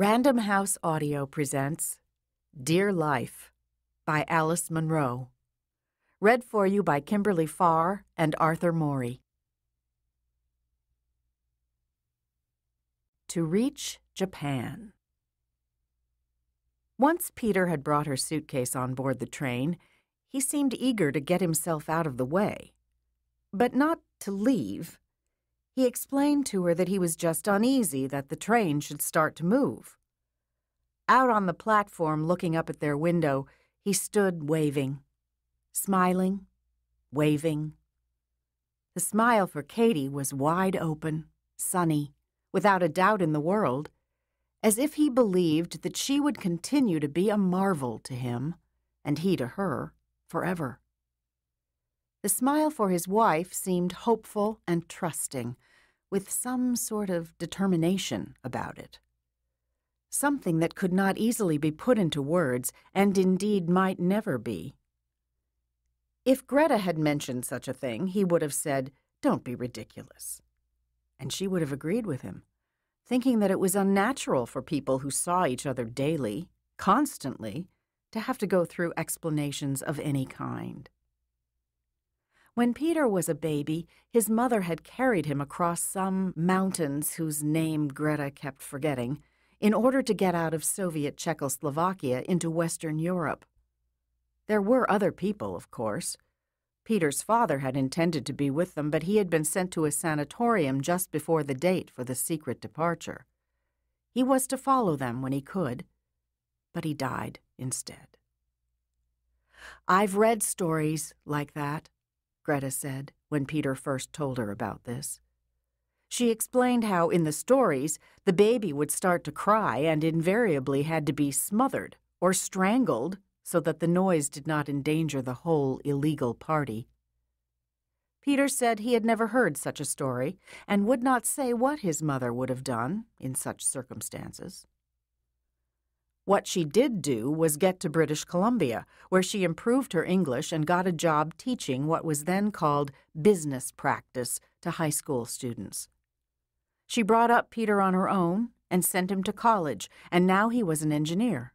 Random House Audio presents Dear Life by Alice Munro. Read for you by Kimberly Farr and Arthur Morey. To reach Japan. Once Peter had brought her suitcase on board the train, he seemed eager to get himself out of the way. But not to leave. He explained to her that he was just uneasy that the train should start to move. Out on the platform, looking up at their window, he stood waving, smiling, waving. The smile for Katy was wide open, sunny, without a doubt in the world, as if he believed that she would continue to be a marvel to him, and he to her, forever. The smile for his wife seemed hopeful and trusting, with some sort of determination about it. Something that could not easily be put into words, and indeed might never be. If Greta had mentioned such a thing, he would have said, Don't be ridiculous. And she would have agreed with him, thinking that it was unnatural for people who saw each other daily, constantly, to have to go through explanations of any kind. When Peter was a baby, his mother had carried him across some mountains whose name Greta kept forgetting in order to get out of Soviet Czechoslovakia into Western Europe. There were other people, of course. Peter's father had intended to be with them, but he had been sent to a sanatorium just before the date for the secret departure. He was to follow them when he could, but he died instead. I've read stories like that, Greta said when Peter first told her about this. She explained how, in the stories, the baby would start to cry and invariably had to be smothered or strangled so that the noise did not endanger the whole illegal party. Peter said he had never heard such a story and would not say what his mother would have done in such circumstances. What she did do was get to British Columbia, where she improved her English and got a job teaching what was then called business practice to high school students. She brought up Peter on her own and sent him to college, and now he was an engineer.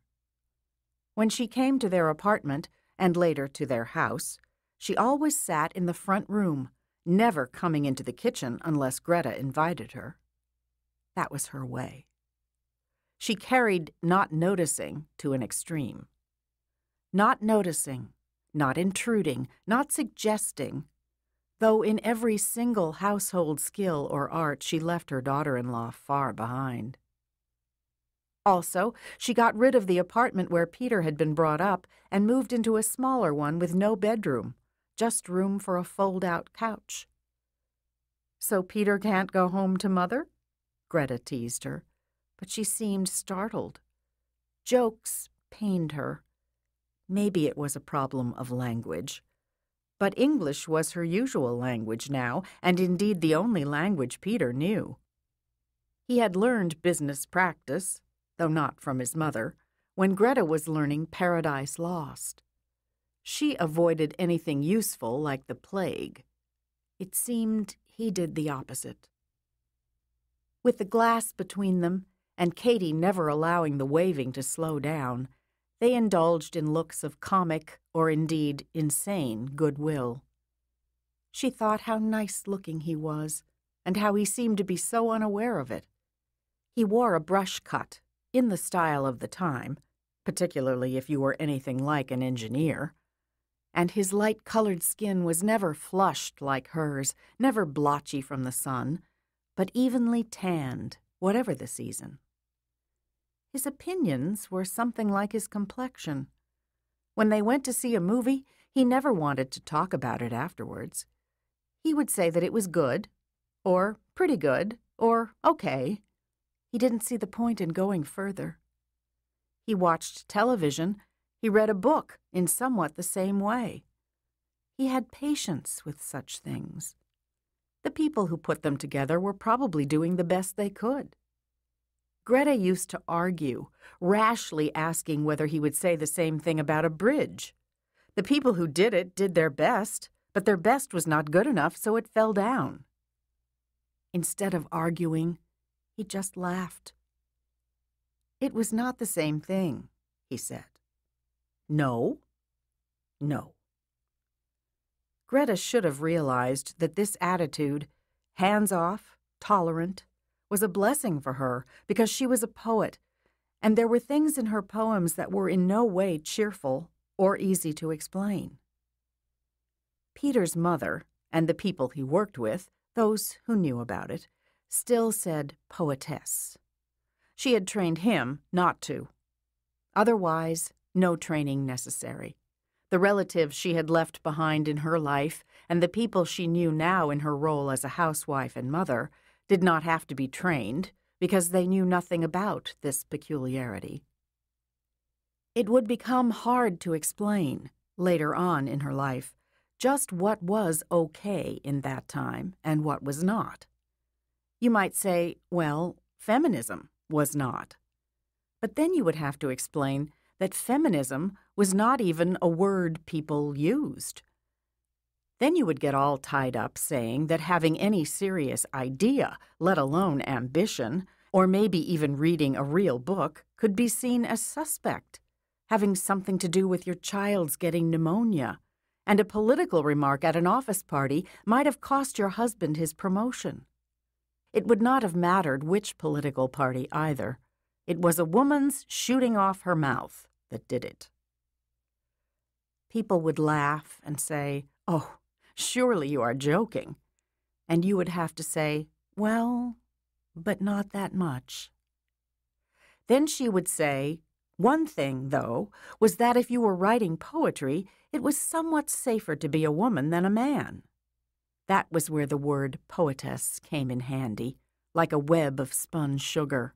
When she came to their apartment, and later to their house, she always sat in the front room, never coming into the kitchen unless Greta invited her. That was her way. She carried not noticing to an extreme. Not noticing, not intruding, not suggesting, though in every single household skill or art she left her daughter in law far behind. Also, she got rid of the apartment where Peter had been brought up and moved into a smaller one with no bedroom, just room for a fold out couch. So Peter can't go home to mother? Greta teased her but she seemed startled. Jokes pained her. Maybe it was a problem of language. But English was her usual language now, and indeed the only language Peter knew. He had learned business practice, though not from his mother, when Greta was learning Paradise Lost. She avoided anything useful like the plague. It seemed he did the opposite. With the glass between them, and Katy never allowing the waving to slow down, they indulged in looks of comic, or indeed insane, goodwill. She thought how nice looking he was, and how he seemed to be so unaware of it. He wore a brush cut, in the style of the time, particularly if you were anything like an engineer. And his light colored skin was never flushed like hers, never blotchy from the sun, but evenly tanned, whatever the season. His opinions were something like his complexion. When they went to see a movie, he never wanted to talk about it afterwards. He would say that it was good, or pretty good, or okay. He didn't see the point in going further. He watched television. He read a book in somewhat the same way. He had patience with such things. The people who put them together were probably doing the best they could. Greta used to argue, rashly asking whether he would say the same thing about a bridge. The people who did it did their best, but their best was not good enough, so it fell down. Instead of arguing, he just laughed. It was not the same thing, he said. No? No. Greta should have realized that this attitude, hands off, tolerant, was a blessing for her because she was a poet, and there were things in her poems that were in no way cheerful or easy to explain. Peter's mother and the people he worked with, those who knew about it, still said poetess. She had trained him not to. Otherwise, no training necessary. The relatives she had left behind in her life and the people she knew now in her role as a housewife and mother did not have to be trained because they knew nothing about this peculiarity. It would become hard to explain, later on in her life, just what was okay in that time and what was not. You might say, well, feminism was not. But then you would have to explain that feminism was not even a word people used. Then you would get all tied up saying that having any serious idea, let alone ambition, or maybe even reading a real book, could be seen as suspect, having something to do with your child's getting pneumonia, and a political remark at an office party might have cost your husband his promotion. It would not have mattered which political party either. It was a woman's shooting off her mouth that did it. People would laugh and say, Oh, surely you are joking. And you would have to say, Well, but not that much. Then she would say, One thing, though, was that if you were writing poetry, it was somewhat safer to be a woman than a man. That was where the word poetess came in handy, like a web of spun sugar.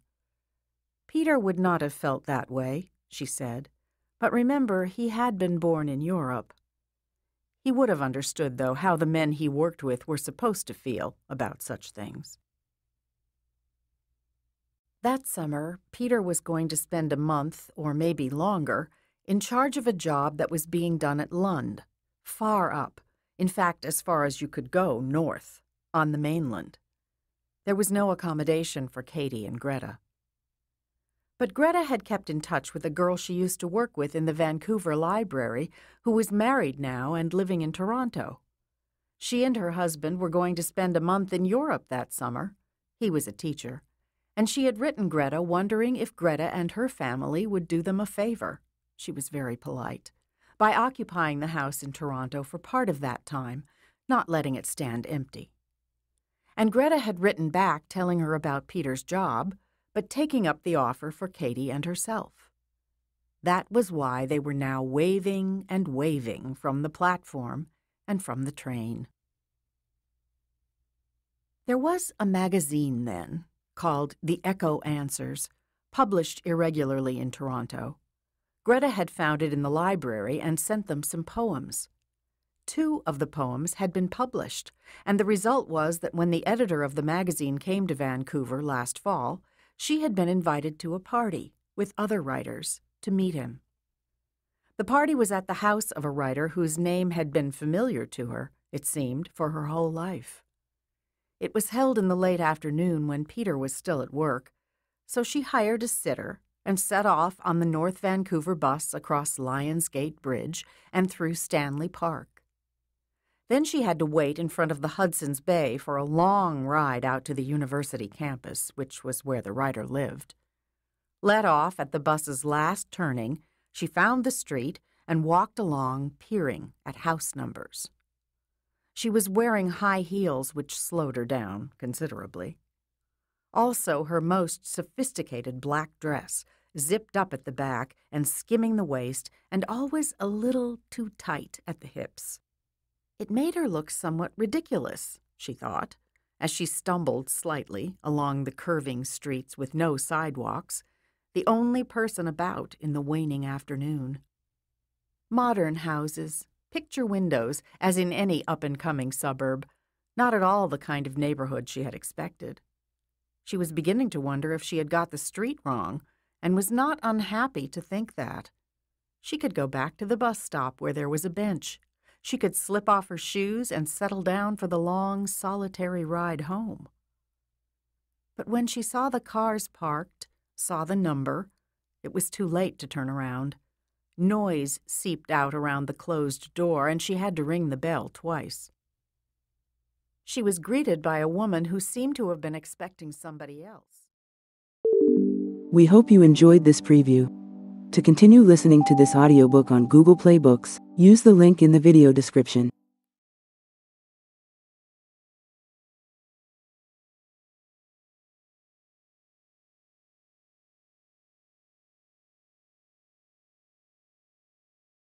Peter would not have felt that way, she said, but remember he had been born in Europe. He would have understood, though, how the men he worked with were supposed to feel about such things. That summer, Peter was going to spend a month, or maybe longer, in charge of a job that was being done at Lund, far up, in fact, as far as you could go north, on the mainland. There was no accommodation for Katy and Greta. But Greta had kept in touch with a girl she used to work with in the Vancouver library who was married now and living in Toronto. She and her husband were going to spend a month in Europe that summer. He was a teacher. And she had written Greta wondering if Greta and her family would do them a favor. She was very polite by occupying the house in Toronto for part of that time, not letting it stand empty. And Greta had written back telling her about Peter's job, but taking up the offer for Katy and herself. That was why they were now waving and waving from the platform and from the train. There was a magazine then called The Echo Answers, published irregularly in Toronto. Greta had found it in the library and sent them some poems. Two of the poems had been published, and the result was that when the editor of the magazine came to Vancouver last fall, she had been invited to a party with other writers to meet him. The party was at the house of a writer whose name had been familiar to her, it seemed, for her whole life. It was held in the late afternoon when Peter was still at work, so she hired a sitter and set off on the North Vancouver bus across Lions Gate Bridge and through Stanley Park. Then she had to wait in front of the Hudson's Bay for a long ride out to the university campus, which was where the writer lived. Let off at the bus's last turning, she found the street and walked along, peering at house numbers. She was wearing high heels, which slowed her down considerably. Also, her most sophisticated black dress, zipped up at the back and skimming the waist, and always a little too tight at the hips. It made her look somewhat ridiculous, she thought, as she stumbled slightly along the curving streets with no sidewalks, the only person about in the waning afternoon. Modern houses, picture windows, as in any up and coming suburb, not at all the kind of neighborhood she had expected. She was beginning to wonder if she had got the street wrong, and was not unhappy to think that. She could go back to the bus stop where there was a bench. She could slip off her shoes and settle down for the long, solitary ride home. But when she saw the cars parked, saw the number. It was too late to turn around. Noise seeped out around the closed door, and she had to ring the bell twice. She was greeted by a woman who seemed to have been expecting somebody else. We hope you enjoyed this preview. To continue listening to this audiobook on Google Play Books, use the link in the video description.